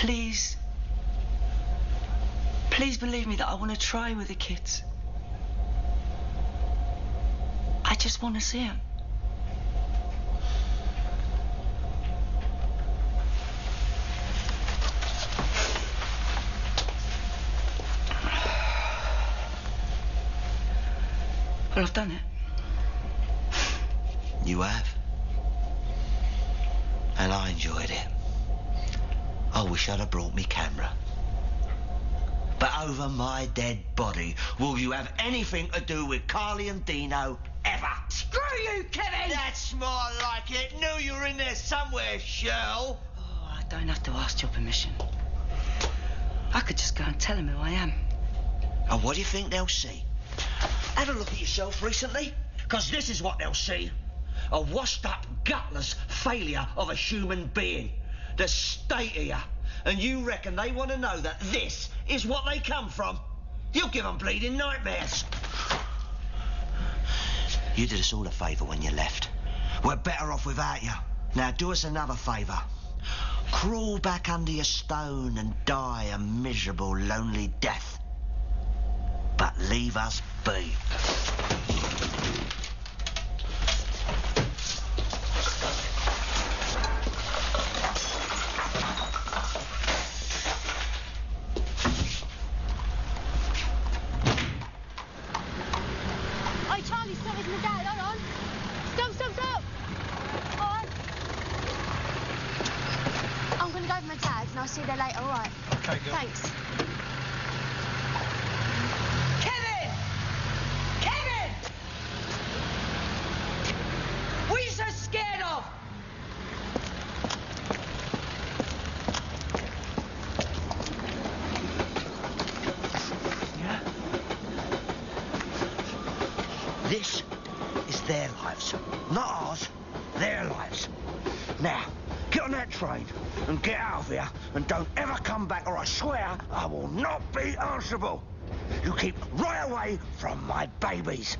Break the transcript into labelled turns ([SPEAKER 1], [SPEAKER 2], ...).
[SPEAKER 1] Please. Please believe me that I want to try with the kids. I just want to see them. Well, I've done it.
[SPEAKER 2] You have? And I enjoyed it. I wish I'd have brought me camera. But over my dead body, will you have anything to do with Carly and Deano ever?
[SPEAKER 1] Screw you, Kevin!
[SPEAKER 2] That's more like it. Knew you were in there somewhere, Shirl.
[SPEAKER 1] Oh, I don't have to ask your permission. I could just go and tell them who I am.
[SPEAKER 2] And what do you think they'll see? Have a look at yourself recently, because this is what they'll see. A washed-up, gutless failure of a human being. The state of you. And you reckon they want to know that this is what they come from? You'll give them bleeding nightmares. You did us all a favour when you left. We're better off without you. Now do us another favour. Crawl back under your stone and die a miserable, lonely death. But leave us be.
[SPEAKER 3] Oi, Charlie, stop with my dad. Hold on. Stop, stop, stop. All right. I'm going to go with my tags and I'll see you there later, all right?
[SPEAKER 4] Okay, good.
[SPEAKER 3] Thanks.
[SPEAKER 1] Kevin! Kevin! What are you so scared of?
[SPEAKER 2] Yeah? This is their lives, not ours. Their lives. Now, get on that train and get out of here and don't ever come back or I swear I will not be answerable. You keep right away from my babies.